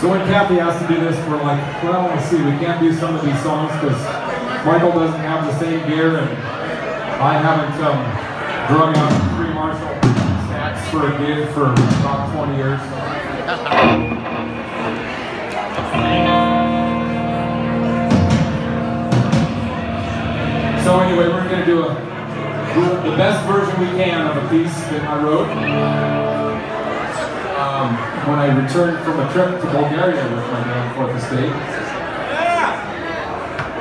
So when Kathy asked to do this, we're like, well, let's see, we can't do some of these songs because Michael doesn't have the same gear and I haven't um, out three Marshall stacks for a gig for about 20 years. So anyway, we're going to do, a, the best version we can of a piece that I wrote when I returned from a trip to Bulgaria with my band Fourth Estate.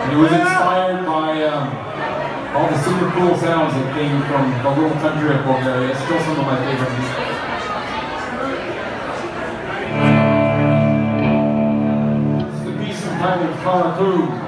And it was inspired by um, all the super cool sounds that came from the little country of Bulgaria. It's still some of my favorite music. This is a piece entitled Karakum.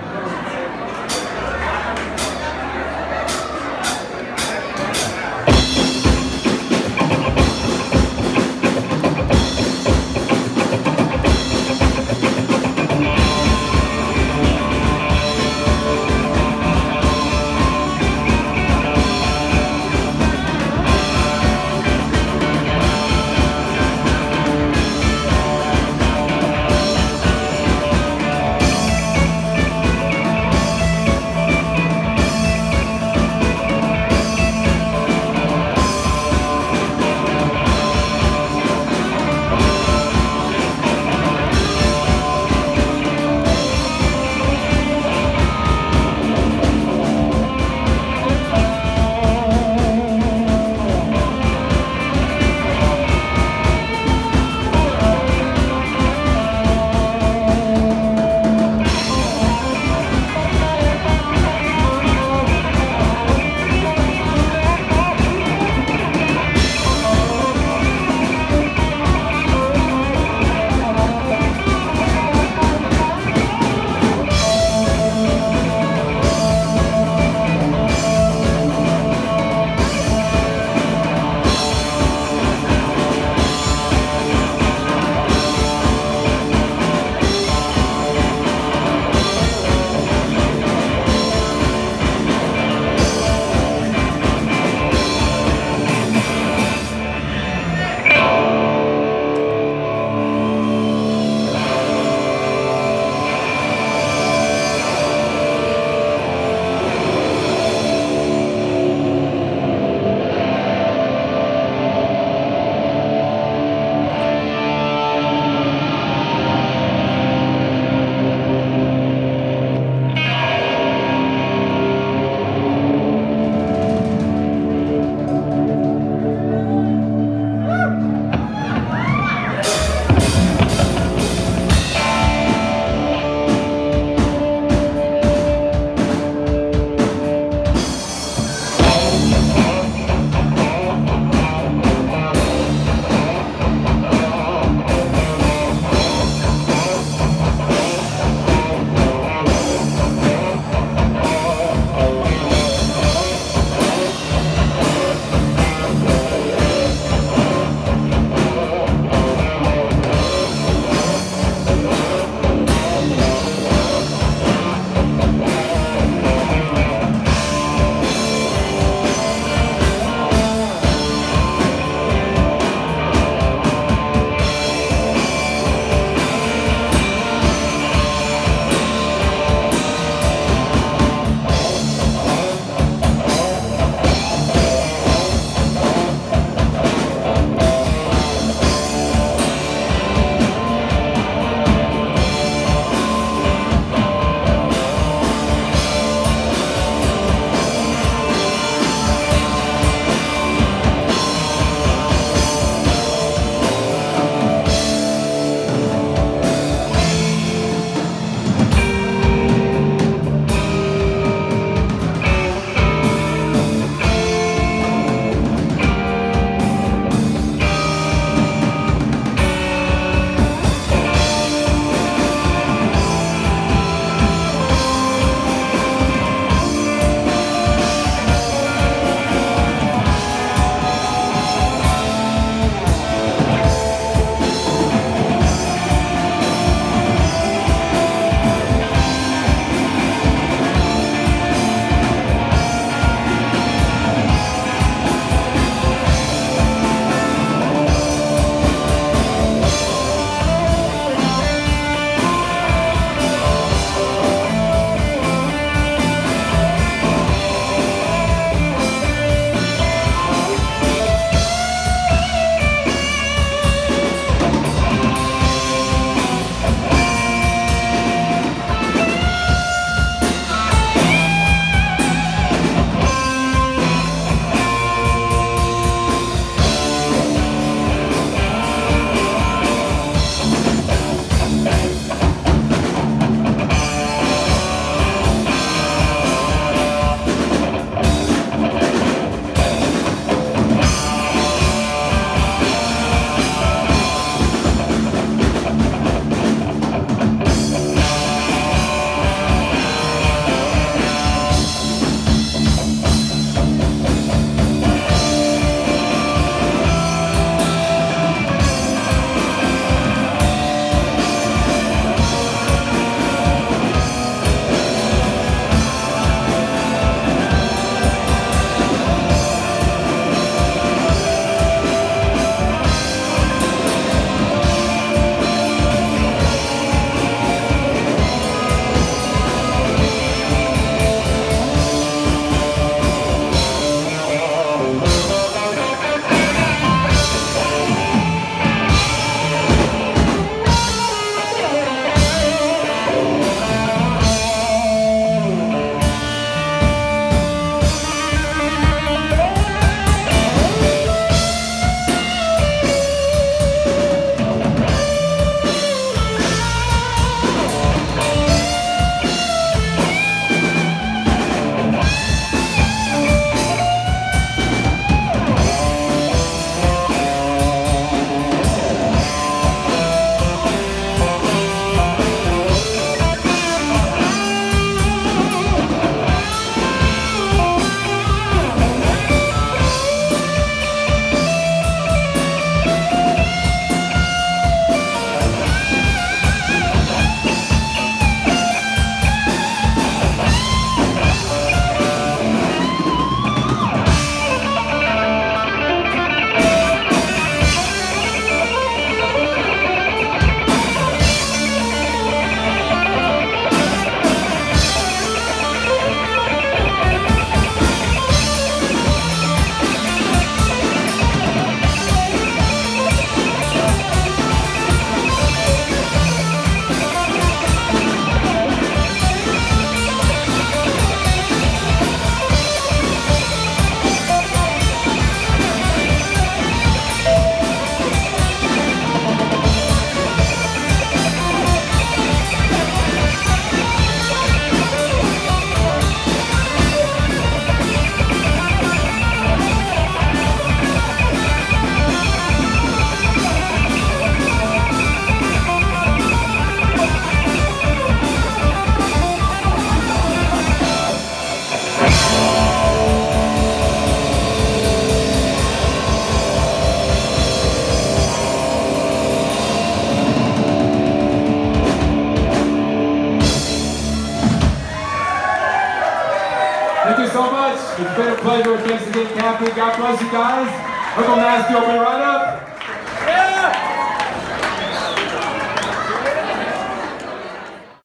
Guys. Uncle Nasty up.